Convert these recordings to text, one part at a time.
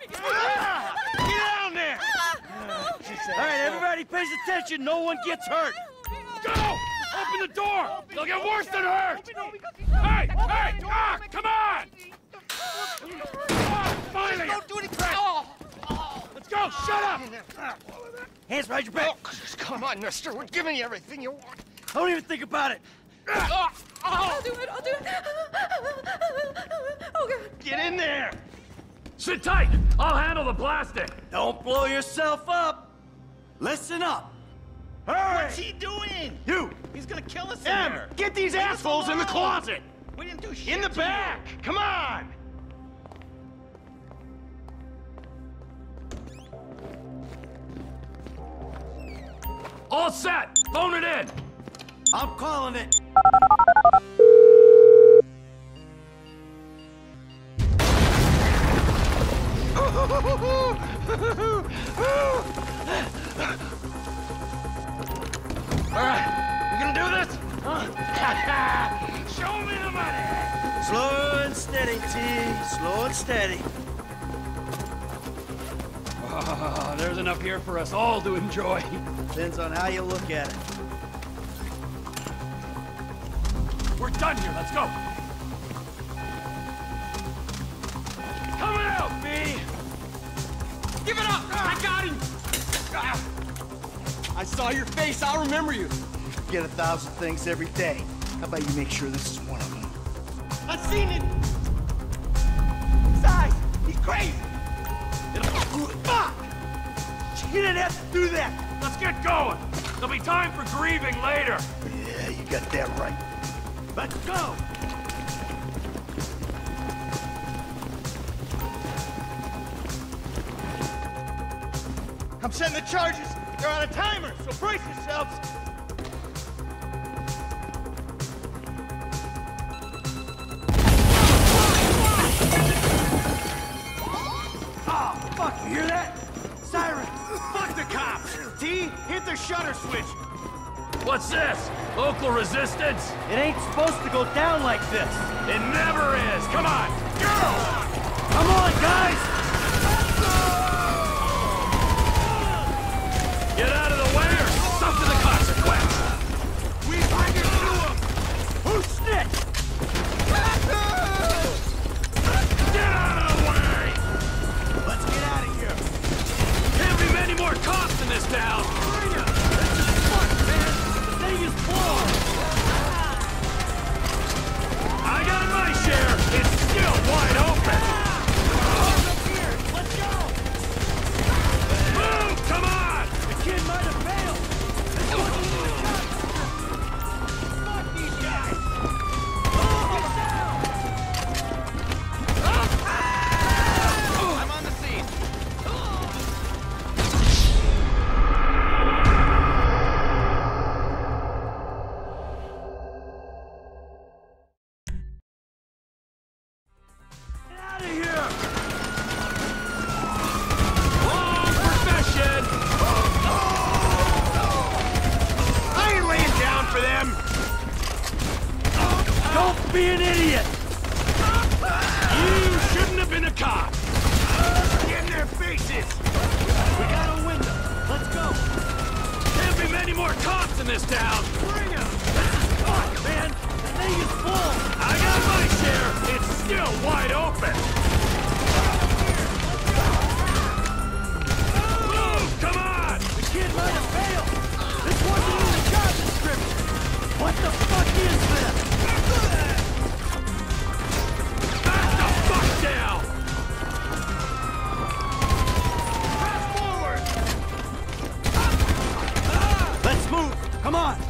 Get down there! All right, everybody pays attention. No one gets hurt. Go! Open the door! They'll get worse than hurt! Hey! Hey! Ah! Come on! Ah, finally! Don't do any crap! Let's go! Shut up! Hands behind your back. Come on, mister. We're giving you everything you want. Don't even think about it. I'll do it, I'll do it. Oh, God. Get in there. Sit tight! I'll handle the plastic! Don't blow yourself up. Listen up. Hurry. What's he doing? You. He's gonna kill us in Em, there. get these assholes in the closet! We didn't do shit In the to you. back! Come on! All set! Phone it in! I'm calling it. Ah, there's enough here for us all to enjoy. Depends on how you look at it. We're done here, let's go! Coming out, B! Give it up! I got him! I saw your face. I'll remember you. You Get a thousand things every day. How about you make sure this is one of them? I've seen it. Eyes. He's crazy. Fuck! You didn't have to do that. Let's get going! There'll be time for grieving later! Yeah, you got that right. Let's go. I'm setting the charges. They're on a timer, so brace yourselves. Fuck! You hear that? Siren. Fuck the cops. T, hit the shutter switch. What's this? Local resistance? It ain't supposed to go down like this. It never is! Come on! Go! Come on, guys! Get out Don't be an idiot. You shouldn't have been a cop! Get in their faces. We got a window. Let's go. Can't be many more cops in this town! Bring them. Fuck, man. The thing is full. I got my share! It's still wide open! Come on.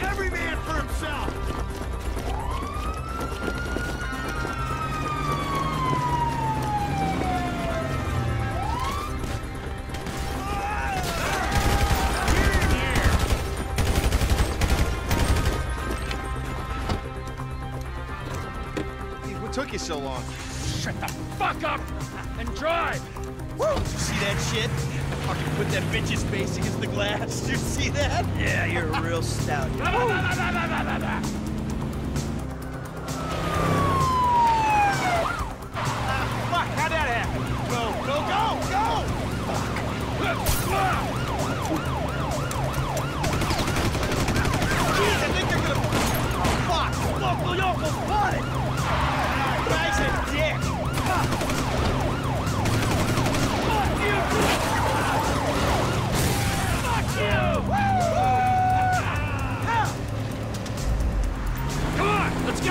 Every man for himself. What took you so long? Shut the fuck up and drive! Woo! Did you see that shit? Fucking put that bitch's face against the glass. Did you see that? Yeah, you're a real stout.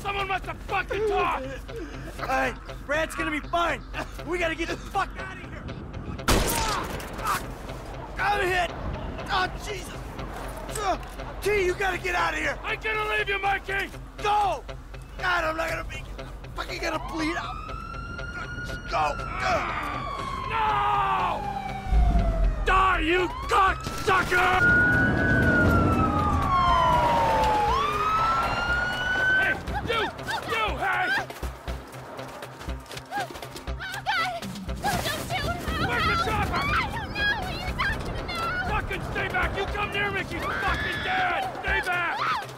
Someone must have fucking talked! Alright, Brad's gonna be fine! We gotta get the fuck out of here! Ah! I'm hit! Oh, Jesus! Uh, T, you gotta get out of here! I'm gonna leave you, Mikey! Go! God, I'm not gonna be fucking gonna bleed out! Go! Uh. No! Die, you cocksucker! Stay back! You come near me, she's fucking dead! Stay back!